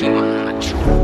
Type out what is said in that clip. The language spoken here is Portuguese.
Continua.